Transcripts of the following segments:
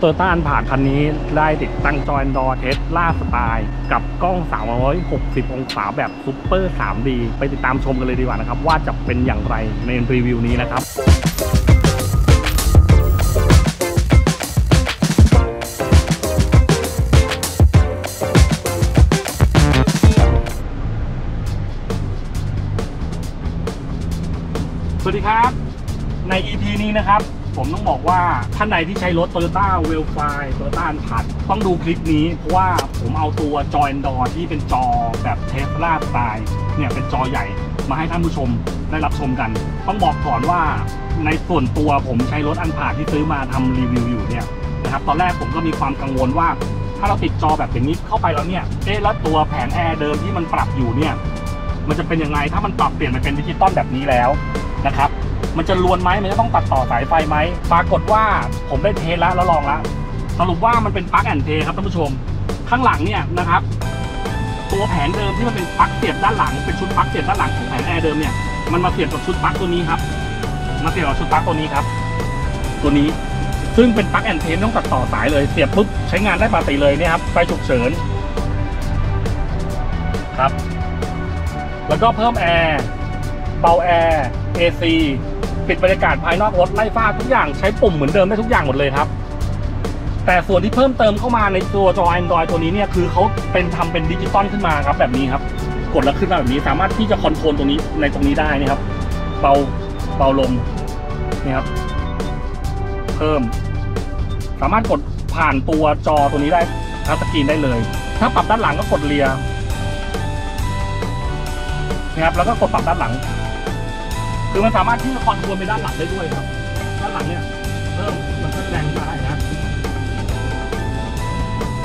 Toyota Alphard คันนี้ได้ติดตั้งจอ Android Tesla Style กับกล้อง 360 องศาแบบซุปเปอร์ 3D ไปติดตามชมกันเลยดีกว่านะครับ ว่าจะเป็นอย่างไรในรีวิวนี้นะครับ สวัสดีครับ ใน EP นี้นะครับ ผมต้องบอกว่าท่านใดที่ใช้รถ Toyota w e l f i Toyota อันผัดต้องดูคลิปนี้ เพราะว่าผมเอาตัวจอ Android ที่เป็นจอแบบเทสลาสไตล์เนี่ยเป็นจอใหญ่มาให้ท่านผู้ชมได้รับชมกัน ต้องบอกก่อนว่าในส่วนตัวผมใช้รถอันผ่าที่ซื้อมาทำรีวิวอยู่เนี่ยนะครับตอนแรกผมก็มีความกังวลว่า ถ้าเราติดจอแบบอย่างนี้เข้าไปแล้วเนี่ยเอ๊ะแล้วตัวแผงแอร์เดิมที่มันปรับอยู่เนี่ยมันจะเป็นยังไงถ้ามันปรับเปลี่ยนมาเป็นดิจิตอลแบบนี้แล้วนะครับ มันจะรวนไหมมันจะต้องตัดต่อสายไฟไหมปรากฏว่าผมได้ test แล้วแล้วลองแล้วสรุปว่ามันเป็น plug and play ครับท่านผู้ชม ข้างหลังเนี่ยนะครับ ตัวแผงเดิมที่มันเป็นปลั๊กเสียบด้านหลังเป็นชุดปลั๊กเสียบด้านหลังของแผงแอร์เดิมเนี่ยมันมาเสียบกับชุดปลั๊กตัวนี้ครับมาเสียบกับชุดปลั๊กตัวนี้ครับ ตัวนี้ซึ่งเป็น plug and play ไม่ต้องตัดต่อสายเลยเสียบปุ๊บใช้งานได้ปกติเลยเนี่ยครับไฟฉุกเฉินครับ แล้วก็เพิ่มแอร์เบาแอร์ AC ปิดบรรยากาศภายนอกรถไล่ฝ้าทุกอย่างใช้ปุ่มเหมือนเดิมได้ทุกอย่างหมดเลยครับ แต่ส่วนที่เพิ่มเติมเข้ามาในตัวจอ Android ตัวนี้เนี่ยคือเขาเป็นทำเป็นดิจิตอลขึ้นมาครับแบบนี้ครับ กดแล้วขึ้นมาแบบนี้สามารถที่จะ control ตรงนี้ในตรงนี้ได้นะครับ เบาเบาลมนี่ครับ เพิ่ม สามารถกดผ่านตัวจอตัวนี้ได้touch screen ได้เลย ถ้าปรับด้านหลังก็กด rear นะครับแล้วก็กดปรับด้านหลัง คือมันสามารถที่จะ control ไปด้านหลังได้ด้วยครับ ด้านหลังเนี่ยเพิ่มมันก็แรงได้นะ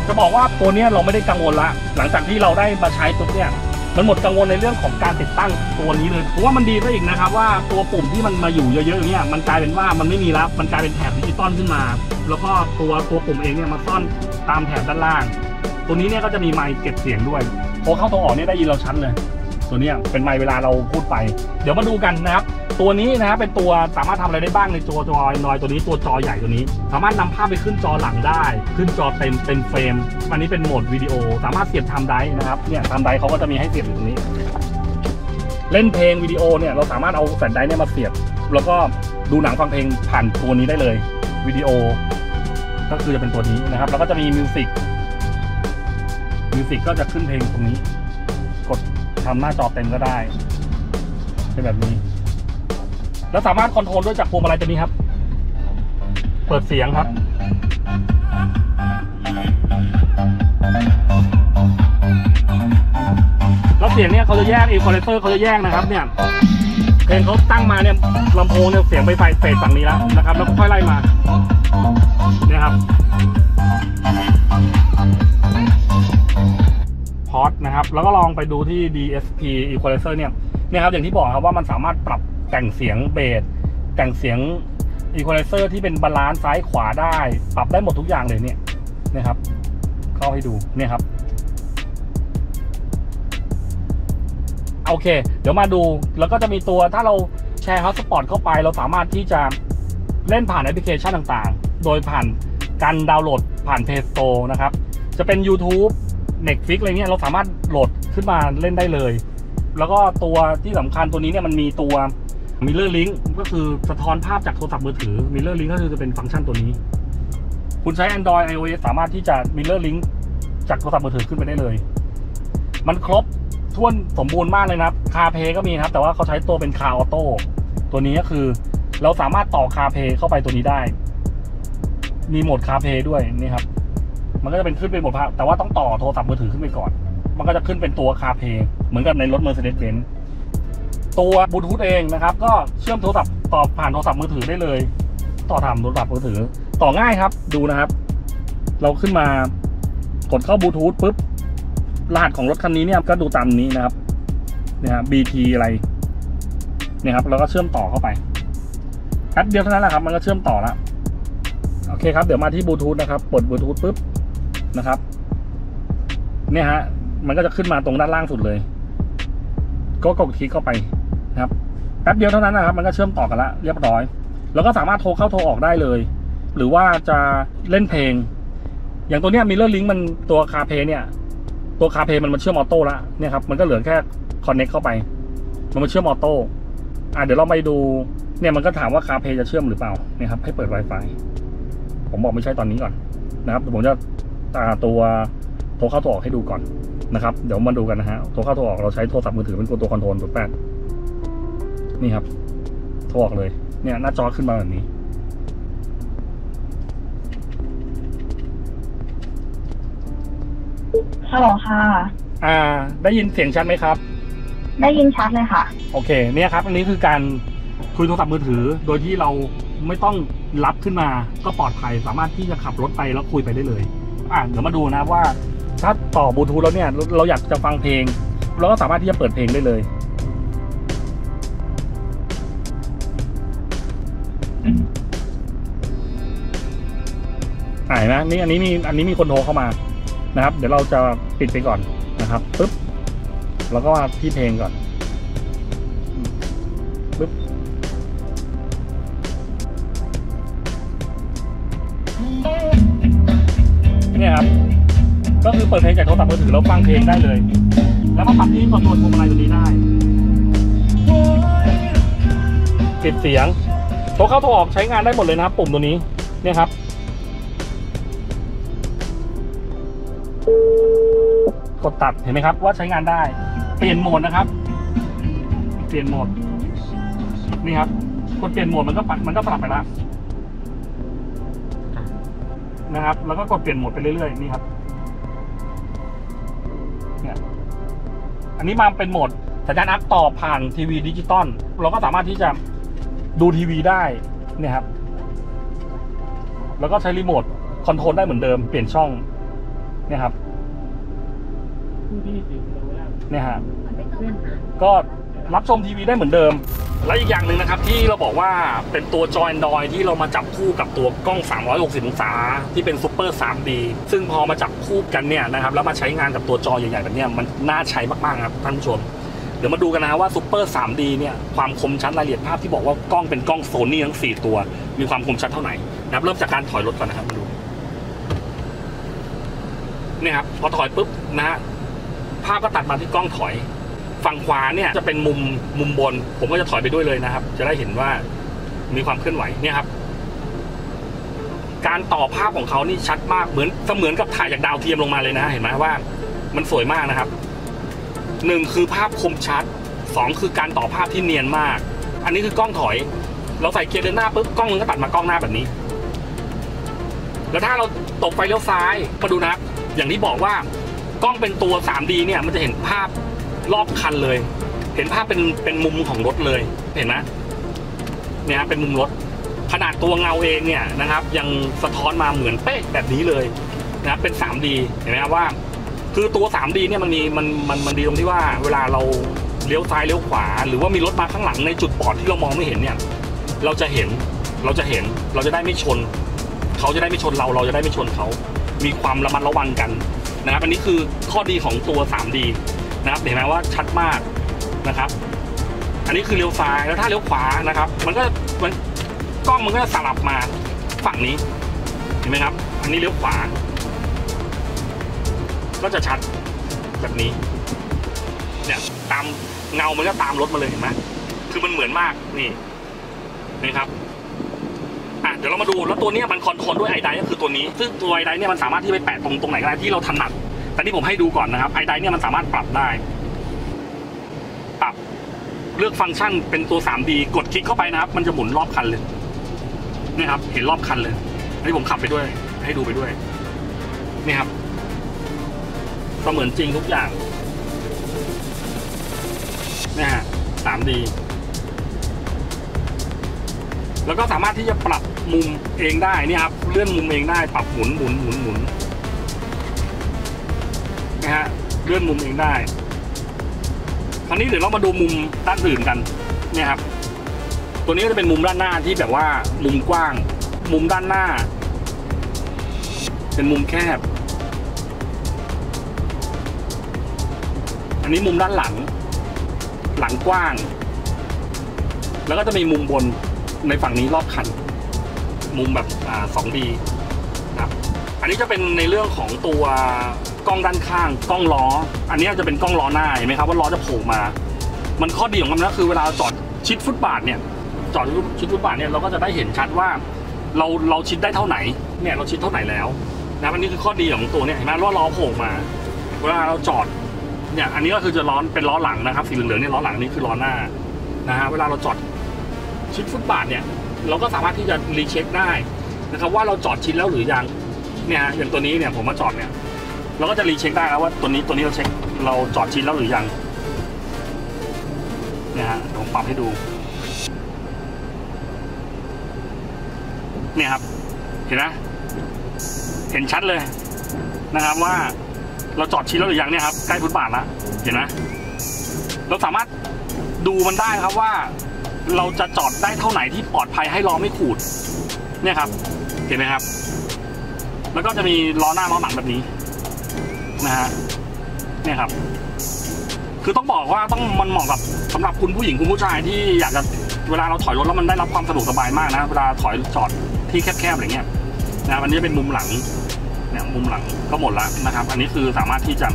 จะบอกว่าตัวเนี้ยเราไม่ได้กังวลละ หลังจากที่เราได้มาใช้ปุ๊บเนี่ย มันหมดกังวลในเรื่องของการติดตั้งตัวนี้เลยผมว่ามันดีซะอีกนะครับ ว่าตัวปุ่มที่มันมาอยู่เยอะๆอย่างเนี้ยมันกลายเป็นว่ามันไม่มีแล้วมันกลายเป็นแถบดิจิตอลขึ้นมา แล้วก็ตัวตัวปุ่มเองเนี่ยมาซ่อนตามแถบด้านล่าง ตัวนี้เนี่ยก็จะมีไมค์เก็บเสียงด้วยพอเข้าตัวออกเนี่ยได้ยินเราชัดเลย ตัวเนี้ยเป็นไมค์เวลาเราพูดไป เดี๋ยวมาดูกันนะครับ ตัวนี้นะครับเป็นตัวสามารถทำอะไรได้บ้างในตัวจอยนอยตัวนี้ตัวจอใหญ่ตัวนี้ สามารถนำภาพไปขึ้นจอหลังได้ ขึ้นจอเต็มเต็มเฟรมอันนี้เป็นโหมดวิดีโอ สามารถเสียบทำได้นะครับเนี่ยทำได้เขาก็จะมีให้เสียบอยู่ตรงนี้ เล่นเพลงวิดีโอเนี่ยเราสามารถเอาแผ่นไดร์เนี่ยมาเสียบ แล้วก็ดูหนังฟังเพลงผ่านตัวนี้ได้เลยวิดีโอ ก็คือจะเป็นตัวนี้นะครับ แล้วก็จะมีมิวสิกมิวสิกก็จะขึ้นเพลงตรงนี้ กดทำหน้าจอเต็มก็ได้เป็นแบบนี้ แล้วสามารถคอนโทรลด้วยจากพวงมาลัยตัวนี้ครับ เปิดเสียงครับ แล้วเสียงเนี่ยเขาจะแยกอีควอไลเซอร์เขาจะแยกนะครับ เนี่ยเพลงเขาตั้งมาเนี่ยลำโพงเนี่ยเสียงไปไฟเฟสฝั่งนี้แล้วนะครับ แล้วค่อยไล่มา เนี่ยครับพอร์ตนะครับ แล้วก็ลองไปดูที่ DSP Equalizer เนี่ย เนี่ยครับ อย่างที่บอกครับว่ามันสามารถปรับ แต่งเสียงเบสแต่งเสียง Equalizer ที่เป็น balance ซ้ายขวาได้ ปรับได้หมดทุกอย่างเลยเนี่ยนะครับ เข้าให้ดูเนี่ยครับ โอเค เดี๋ยวมาดูแล้วก็จะมีตัวถ้าเราแชร์ Hotspot เข้าไป เราสามารถที่จะเล่นผ่านแอปพลิเคชันต่างๆ โดยผ่านการดาวน์โหลดผ่าน Play Store นะครับ จะเป็น YouTube Netflix อะไรเงี้ยเราสามารถโหลดขึ้นมาเล่นได้เลย แล้วก็ตัวที่สำคัญตัวนี้เนี่ยมันมีตัว Mirror Link ก็คือสะท้อนภาพจากโทรศัพท์มือถือ Mirror Link ก็คือจะเป็นฟังก์ชันตัวนี้ คุณใช้ Android iOS สามารถที่จะ Mirror Link จากโทรศัพท์มือถือขึ้นไปได้เลย มันครบท้วนสมบูรณ์มากเลยนะครับคาเพก็มีนะครับ แต่ว่าเขาใช้ตัวเป็นคาออโต้ตัวนี้ก็คือ เราสามารถต่อคาเพเข้าไปตัวนี้ได้ มีโหมดคาเพด้วยนี่ครับมันก็จะเป็นขึ้นเป็นโหมดภาพแต่ว่าต้องต่อโทรศัพท์มือถือขึ้นไปก่อน มันก็จะขึ้นเป็นตัวคาเพเหมือนกับในรถ Mercedes-Benz ตัวบลูทูธเองนะครับ ก็เชื่อมโทรศัพท์ต่อผ่านโทรศัพท์มือถือได้เลย ต่อทำโทรศัพท์มือถือ ต่อง่ายครับ ดูนะครับ เราขึ้นมากดเข้าบลูทูธปุ๊บรหัสของรถคันนี้เนี่ยก็ดูตามนี้นะครับเนี่ยครับ BT อะไรเนี่ยครับ แล้วก็เชื่อมต่อเข้าไปแป๊บเดียวเท่านั้นแหละครับ มันก็เชื่อมต่อแล้วโอเคครับ เดี๋ยวมาที่บลูทูธนะครับกดบลูทูธปุ๊บนะครับ เนี่ยฮะ มันก็จะขึ้นมาตรงด้านล่างสุดเลย ก็กดคลิกเข้าไป นะครับแป๊บเดียวเท่านั้นนะครับมันก็เชื่อมต่อกันละเรียบร้อย แล้วก็สามารถโทรเข้าโทรออกได้เลย หรือว่าจะเล่นเพลง อย่างตัวเนี้ย mirror link มันตัว CarPlay เนี่ย ตัว CarPlay มันมาเชื่อม auto แล้วเนี่ยครับมันก็เหลือแค่ connect เข้าไป มันมาเชื่อม auto อะเดี๋ยวเราไปดูเนี่ยมันก็ถามว่า CarPlay จะเชื่อมหรือเปล่าเนี่ยครับให้เปิด Wi-Fi ผมบอกไม่ใช่ตอนนี้ก่อนนะครับเดี๋ยวผมจะอ่าตัวโทรเข้าโทรออกให้ดูก่อนนะครับ เดี๋ยวมาดูกันนะฮะโทรเข้าโทรออกเราใช้โทรศัพท์มือถือเป็นตัวคอนโทรลตัวแปด นี่ครับโทรออกเลย เนี่ยหน้าจอขึ้นมาแบบนี้ฮัลโหลค่ะ อ่า ได้ยินเสียงชัดไหมครับ ได้ยินชัดเลยค่ะ โอเค เนี่ยครับ อันนี้คือการคุยโทรศัพท์มือถือ โดยที่เราไม่ต้องรับขึ้นมา ก็ปลอดภัย สามารถที่จะขับรถไปแล้วคุยไปได้เลย อะเดี๋ยวมาดูนะว่า ถ้าต่อบลูทูธแล้วเนี่ยเราเราอยากจะฟังเพลง เราก็สามารถที่จะเปิดเพลงได้เลย อ่านไหมนี่อันนี้มีอันนี้มีคนโทรเข้ามานะครับ เดี๋ยวเราจะปิดไปก่อนนะครับปึ๊บแล้วก็มาที่เพลงก่อนปึ๊บเนี่ยครับก็คือเปิดเพลงจากโทรศัพท์มือถือแล้วฟังเพลงได้เลย แล้วมาปรับที่คอนโทรลพวงมาลัยตัวนี้ได้ปิดเสียงโทรเข้าโทรออกใช้งานได้หมดเลยนะครับ ปุ่มตัวนี้เนี่ยครับ กดตัดเห็นไหมครับว่าใช้งานได้ เปลี่ยนโหมดนะครับ เปลี่ยนโหมด นี่ครับกดเปลี่ยนโหมดมันก็ปัดมันก็สลับไปแล้วนะครับ แล้วก็กดเปลี่ยนโหมดไปเรื่อยๆนี่ครับเนี่ยอันนี้มาเป็นโหมดสัญญาณอัพต่อผ่านทีวีดิจิตอลเราก็สามารถที่จะดูทีวีได้เนี่ยครับ แล้วก็ใช้รีโมทคอนโทรลได้เหมือนเดิม เปลี่ยนช่อง เนี่ยครับเนี่ยฮะก็รับชมทีวีได้เหมือนเดิม และอีกอย่างหนึ่งนะครับที่เราบอกว่าเป็นตัวจอ Android ที่เรามาจับคู่กับตัวกล้อง 360 องศา ที่เป็นซูเปอร์ 3D ซึ่งพอมาจับคู่กันเนี่ยนะครับแล้วมาใช้งานกับตัวจอใหญ่ๆแบบนี้มันน่าใช้มากๆครับท่านผู้ชมเดี๋ยวมาดูกันนะฮะว่าซูเปอร์ 3D เนี่ยความคมชัดรายละเอียดภาพที่บอกว่ากล้องเป็นกล้องโซนี่ทั้ง 4 ตัว มีความคมชัดเท่าไหร่นะครับเริ่มจากการถอยรถก่อนนะครับมาดู เนี่ยครับพอถอยปุ๊บนะฮะภาพก็ตัดมาที่กล้องถอย ฝั่งขวาเนี่ยจะเป็นมุมมุมบน ผมก็จะถอยไปด้วยเลยนะครับ จะได้เห็นว่ามีความเคลื่อนไหวเนี่ยครับ การต่อภาพของเขานี่ชัดมากเหมือนเสมือนกับถ่ายจากดาวเทียมลงมาเลยนะ เห็นไหมว่า มันสวยมากนะครับหนึ่งคือภาพคมชัดสองคือการต่อภาพที่เนียนมาก อันนี้คือกล้องถอย เราใส่เกียร์เดินหน้าปุ๊บกล้องมันก็ตัดมากล้องหน้าแบบนี้ แล้วถ้าเราตบไฟเลี้ยวซ้ายมาดูนะ อย่างที่บอกว่ากล้องเป็นตัว 3D เนี่ยมันจะเห็นภาพรอบคันเลย เห็นภาพเป็นเป็นมุมของรถเลยเห็นไหมเนี่ยครับเป็นมุมรถ ขนาดตัวเงาเองเนี่ยนะครับ ยังสะท้อนมาเหมือนเป๊ะแบบนี้เลยนะครับเป็น 3D เห็นไหมครับว่า คือตัว 3D เนี่ยมันมีมันมันมันดีตรงที่ว่า เวลาเราเลี้ยวซ้ายเลี้ยวขวา หรือว่ามีรถมาข้างหลังในจุดบอดที่เรามองไม่เห็นเนี่ย เราจะเห็นเราจะเห็นเราจะได้ไม่ชน เขาจะได้ไม่ชนเราเราจะได้ไม่ชนเขา มีความระมัดระวังกันนะครับอันนี้คือข้อดีของตัว 3D นะครับเห็นไหมว่าชัดมากนะครับ อันนี้คือเลี้ยวซ้ายแล้วถ้าเลี้ยวขวานะครับ มันก็มันกล้องมันก็จะสลับมาฝั่งนี้เห็นไหมครับ อันนี้เลี้ยวขวา ก็จะชัดแบบนี้เนี่ยตามเงามันก็ตามรถมาเลยเห็นไหมคือมันเหมือนมากนี่นี่ครับ ดี๋ยวเรามาดูแล้วตัวนี้มันคอนโทรลด้วยไอไดก็คือตัวนี้ ซึ่งตัวไอไดเนี่ยมันสามารถที่ไปแปะตรงตรงไหนก็ได้ที่เราถนัดแต่ที่ผมให้ดูก่อนนะครับไอไดเนี่ยมันสามารถปรับได้ปรับเลือกฟังก์ชันเป็นตัว 3D กดคลิกเข้าไปนะครับ มันจะหมุนรอบคันเลยนี่ครับ เห็นรอบคันเลยอันนี้ผมขับไปด้วย ให้ดูไปด้วยนี่ครับเสมือนจริงทุกอย่างนี่ฮะ 3D แล้วก็สามารถที่จะปรับมุมเองได้นี่ครับเลื่อนมุมเองได้ปรับหมุนหมุนหมุนหมุนนะฮะเลื่อนมุมเองได้ คราวนี้เดี๋ยวเรามาดูมุมด้านอื่นกันเนี่ยครับ ตัวนี้ก็จะเป็นมุมด้านหน้าที่แบบว่ามุมกว้าง มุมด้านหน้า เป็นมุมแคบ อันนี้มุมด้านหลัง หลังกว้าง แล้วก็จะมีมุมบน ในฝั่งนี้รอบคัน มุมแบบอ่า 2D นะครับอันนี้จะเป็นในเรื่องของตัวกล้องด้านข้าง กล้องล้อ อันนี้จะเป็นกล้องล้อหน้าเห็นไหมครับว่าล้อจะโผล่มา มันข้อดีของมันก็คือเวลาจอดชิดฟุตบาทเนี่ย จอดชิดฟุตบาทเนี่ยเราก็จะได้เห็นชัดว่า เราเราชิดได้เท่าไหนเนี่ยเราชิดเท่าไหนแล้วนะอันนี้คือข้อดีของตัวเนี่ยเห็นไหมว่าล้อโผล่มา เวลาเราจอดเนี่ยอันนี้ก็คือจะล้อเป็นล้อหลังนะครับสีเหลืองๆเนี่ยล้อหลังนี่คือล้อหน้านะฮะเวลาเราจอด ชิดฟุตบาทเนี่ยเราก็สามารถที่จะรีเช็คได้นะครับว่าเราจอดชิดแล้วหรือยังเนี่ยฮะอย่างตัวนี้เนี่ยผมมาจอดเนี่ยเราก็จะรีเช็คได้แล้วว่าตัวนี้ตัวนี้เราเช็คเราจอดชิดแล้วหรือยังเนี่ยฮะผมปรับให้ดูเนี่ยครับเห็นไหมเห็นชัดเลยนะครับว่าเราจอดชิดแล้วหรือยังเนี่ยครับใกล้ฟุตบาทแล้วเห็นไหมเราสามารถดูมันได้ครับว่า เราจะจอดได้เท่าไหนที่ปลอดภัยให้ล้อไม่ขูด เนี่ยครับ เห็นไหมครับ แล้วก็จะมีล้อหน้าล้อหลังแบบนี้นะฮะเนี่ยครับ คือต้องบอกว่าต้องมันเหมาะกับสำหรับคุณผู้หญิงคุณผู้ชายที่อยากจะเวลาเราถอยรถแล้วมันได้รับความสะดวกสบายมากนะ เวลาถอยจอดที่แคบๆอะไรเงี้ยนะอันนี้เป็นมุมหลังเนี่ยมุมหลังก็หมดแล้วนะครับ อันนี้คือสามารถที่จะ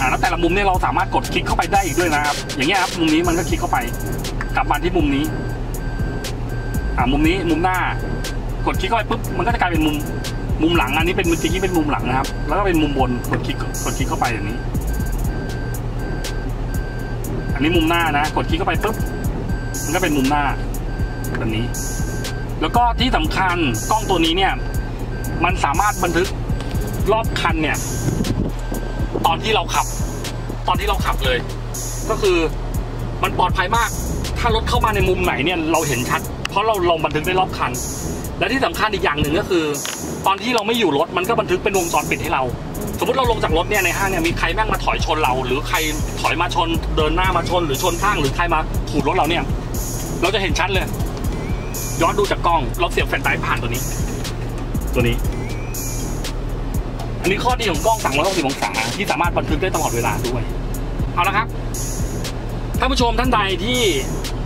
อ่าแล้วแต่ละมุมเนี่ยเราสามารถกดคลิกเข้าไปได้อีกด้วยนะครับ อย่างเงี้ยครับมุมนี้มันก็คลิกเข้าไป กลับมาที่มุมนี้ อ่ามุมนี้มุมหน้า กดคลิกเข้าไปปุ๊บมันก็จะกลายเป็นมุมมุมหลังอันนี้เป็นมือกี้เป็นมุมหลังนะครับ แล้วก็เป็นมุมบนกดคลิกกดคลิกเข้าไปอย่างนี้ อันนี้มุมหน้านะ กดคลิกเข้าไปปุ๊บมันก็เป็นมุมหน้าแบบนี้ แล้วก็ที่สำคัญกล้องตัวนี้เนี่ย มันสามารถบันทึกรอบคันเนี่ย ตอนที่เราขับ ตอนที่เราขับเลย ก็คือมันปลอดภัยมาก ถ้ารถเข้ามาในมุมไหนเนี่ยเราเห็นชัด เพราะเราลงบันทึกได้รอบคัน และที่สำคัญอีกอย่างหนึ่งก็คือ ตอนที่เราไม่อยู่รถมันก็บันทึกเป็นวงจรปิดให้เรา สมมติเราลงจากรถเนี่ยในห้างเนี่ยมีใครแม่งมาถอยชนเรา หรือใครถอยมาชน เดินหน้ามาชน หรือชนข้างหรือใครมาขูดรถเราเนี่ย เราจะเห็นชัดเลย ย้อนดูจากกล้องเราเสียบแฟลชไดร์ผ่านตัวนี้ ตัวนี้ อันนี้ข้อดีของกล้อง360องศาที่สามารถบันทึกได้ตลอดเวลาด้วย เอาละครับ ท่านผู้ชมท่านใดที่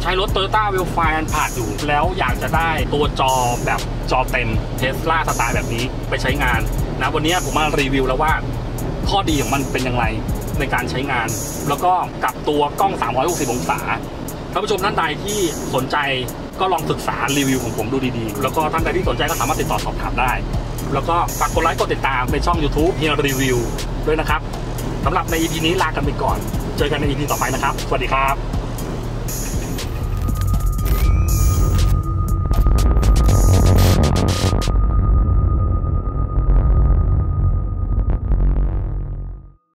ใช้รถ Toyota w i l f i อันผ่านอยู่ แล้วอยากจะได้ตัวจอแบบจอเต็มเทสลาสไตล์แบบนี้ไปใช้งานนะวันนี้ผมมารีวิวแล้วว่าข้อดีของมันเป็นอย่างไรในการใช้งาน แล้วก็กับตัวกล้อง 360 องศาท่านผู้ชมท่านใดที่สนใจก็ลองศึกษารีวิวของผมดูดีๆ แล้วก็ท่านใดที่สนใจก็สามารถติดต่อสอบถามได้ แล้วก็ฝากกดไลค์กดติดตามในช่อง YouTube เฮียรีวิวด้วยนะครับสำหรับใน EP นี้ลากันไปก่อน เจอกันใน EP ต่อไปนะครับ สวัสดีครับ